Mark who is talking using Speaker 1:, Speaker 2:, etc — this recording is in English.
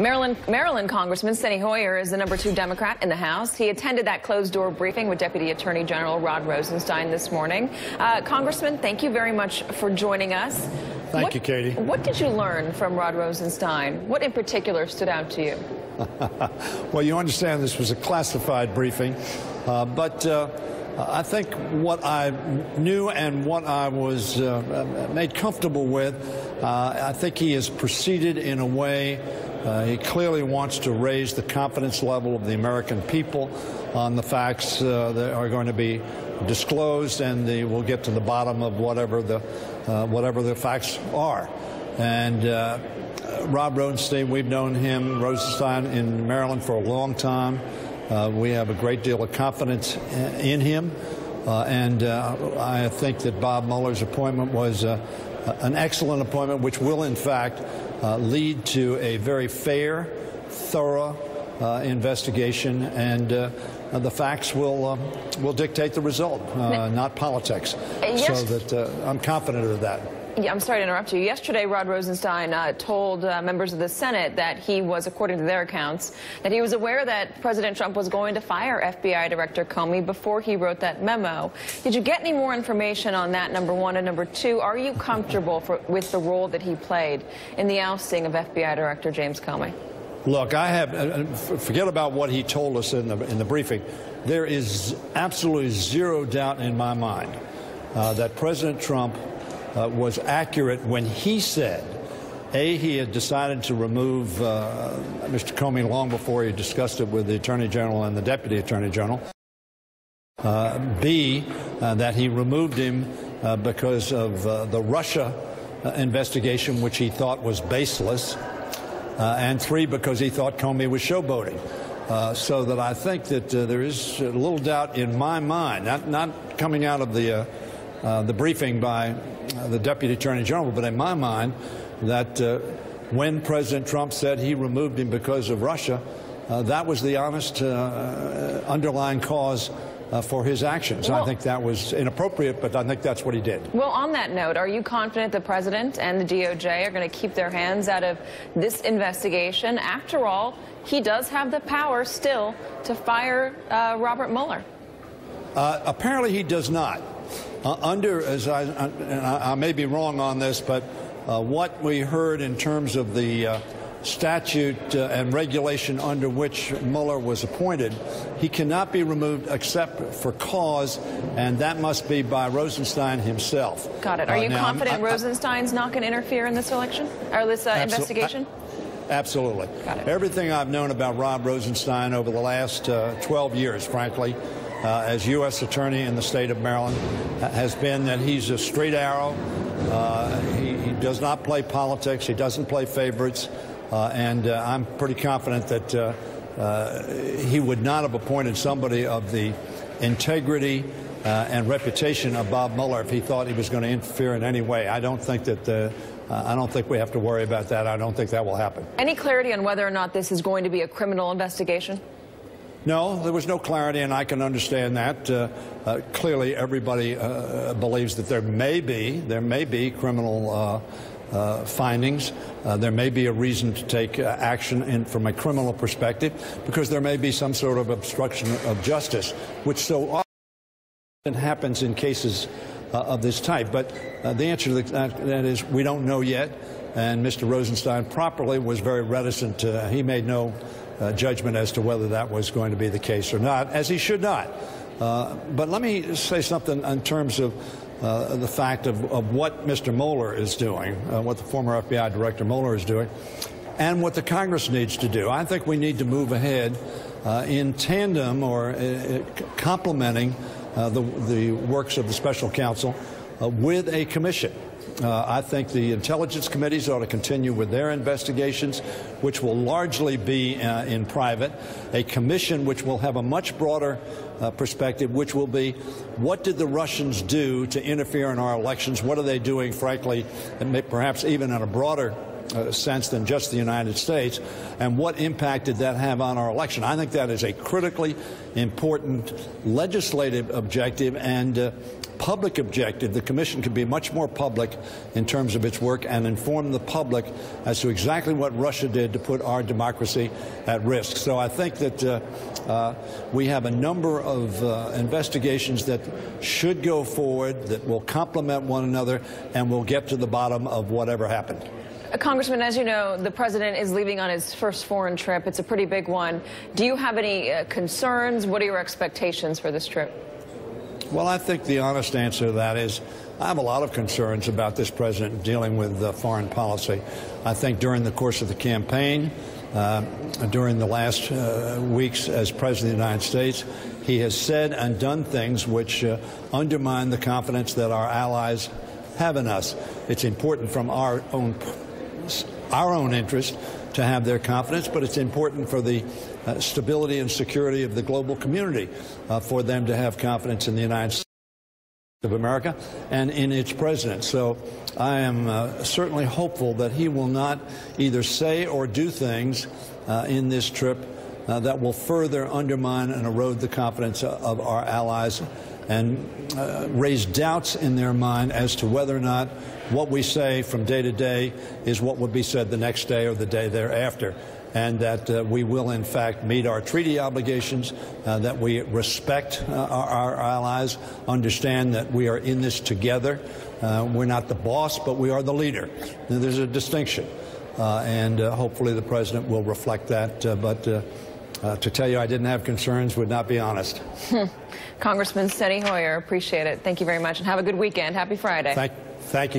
Speaker 1: Maryland, Maryland Congressman Steny Hoyer is the number two Democrat in the House. He attended that closed-door briefing with Deputy Attorney General Rod Rosenstein this morning. Uh, Congressman, thank you very much for joining us.
Speaker 2: Thank
Speaker 1: what,
Speaker 2: you, Katie.
Speaker 1: What did you learn from Rod Rosenstein? What in particular stood out to you?
Speaker 2: well, you understand this was a classified briefing, uh, but uh, I think what I knew and what I was uh, made comfortable with, uh, I think he has proceeded in a way uh, he clearly wants to raise the confidence level of the American people on the facts uh, that are going to be disclosed, and the, we'll get to the bottom of whatever the uh, whatever the facts are. And uh, Rob Rosenstein, we've known him, Rosenstein, in Maryland for a long time. Uh, we have a great deal of confidence in him. Uh, and I think that Bob Mueller's appointment was an excellent appointment, which will, in fact, uh, lead to a very fair, thorough uh, investigation, and uh, the facts will uh, will dictate the result, uh, not politics.
Speaker 1: Yes.
Speaker 2: So that uh, I'm confident of that.
Speaker 1: Yeah, I'm sorry to interrupt you. Yesterday, Rod Rosenstein uh, told uh, members of the Senate that he was, according to their accounts, that he was aware that President Trump was going to fire FBI Director Comey before he wrote that memo. Did you get any more information on that, number one? And number two, are you comfortable for, with the role that he played in the ousting of FBI Director James Comey?
Speaker 2: Look, I have, uh, forget about what he told us in the, in the briefing. There is absolutely zero doubt in my mind uh, that President Trump uh, was accurate when he said, A, he had decided to remove uh, Mr. Comey long before he discussed it with the Attorney General and the Deputy Attorney General. Uh, B, uh, that he removed him uh, because of uh, the Russia investigation, which he thought was baseless. and three, because he thought Comey was showboating. so that I think that there is a little doubt in my mind, not, not coming out of the uh, the briefing by uh, the Deputy Attorney General, but in my mind, that uh, when President Trump said he removed him because of Russia, uh, that was the honest uh, underlying cause uh, for his actions. Well, I think that was inappropriate, but I think that's what he did.
Speaker 1: Well, on that note, are you confident the president and the DOJ are going to keep their hands out of this investigation? After all, he does have the power still to fire uh, Robert Mueller.
Speaker 2: Uh, apparently, he does not. Uh, under, as I, I, I, may be wrong on this, but uh, what we heard in terms of the uh, statute uh, and regulation under which Mueller was appointed, he cannot be removed except for cause, and that must be by Rosenstein himself.
Speaker 1: Got it. Are uh, you now, confident I, Rosenstein's not going to interfere in this election or this uh, investigation?
Speaker 2: Absolutely. Everything I've known about Rob Rosenstein over the last 12 years, frankly, uh, as U.S. Attorney in the state of Maryland has been that he's a straight arrow. Uh, he, he, does not play politics. He doesn't play favorites. Uh, and uh, I'm pretty confident that uh, uh, he would not have appointed somebody of the integrity and reputation of Bob Mueller if he thought he was going to interfere in any way. I don't think that. I don't think we have to worry about that. I don't think that will happen.
Speaker 1: Any clarity on whether or not this is going to be a criminal investigation?
Speaker 2: No, there was no clarity, and I can understand that. Uh, uh, clearly, everybody uh, believes that there may be there may be criminal uh, uh, findings. Uh, there may be a reason to take action in, from a criminal perspective because there may be some sort of obstruction of justice, which so often happens in cases of this type. But the answer to that is we don't know yet, and Mr. Rosenstein properly was very reticent. he made no uh, judgment as to whether that was going to be the case or not, as he should not. Uh, but let me say something in terms of uh, the fact of, of, what Mr. Mueller is doing, uh, what the former FBI Director Mueller is doing, and what the Congress needs to do. I think we need to move ahead uh, in tandem or complementing the, the works of the special counsel with a commission. Uh, I think the intelligence committees ought to continue with their investigations, which will largely be uh, in private. A commission which will have a much broader uh, perspective, which will be what did the Russians do to interfere in our elections? What are they doing, frankly, and perhaps even in a broader uh, sense than just the United States, and what impact did that have on our election? I think that is a critically important legislative objective, and uh, public objective, the Commission can be much more public in terms of its work and inform the public as to exactly what Russia did to put our democracy at risk. So I think that uh, uh, we have a number of uh, investigations that should go forward, that will complement one another, and will get to the bottom of whatever happened.
Speaker 1: Uh, Congressman, as you know, the president is leaving on his first foreign trip. It's a pretty big one. Do you have any uh, concerns? What are your expectations for this trip?
Speaker 2: Well, I think the honest answer to that is I have a lot of concerns about this president dealing with uh, foreign policy. I think during the course of the campaign, uh, during the last uh, weeks as President of the United States, he has said and done things which uh, undermine the confidence that our allies have in us. It's important from our own our own interest to have their confidence, but it's important for the uh, stability and security of the global community uh, for them to have confidence in the United States of America and in its president. So I am uh, certainly hopeful that he will not either say or do things uh, in this trip uh, that will further undermine and erode the confidence of our allies and uh, raise doubts in their mind as to whether or not what we say from day to day is what would be said the next day or the day thereafter. And that uh, we will, in fact, meet our treaty obligations, uh, that we respect uh, our, our, allies, understand that we are in this together. Uh, we're not the boss, but we are the leader. Now, there's a distinction. Uh, and hopefully the president will reflect that. but uh, to tell you I didn't have concerns would not be honest.
Speaker 1: Congressman Steny Hoyer, appreciate it. Thank you very much and have a good weekend. Happy Friday.
Speaker 2: Thank, thank you.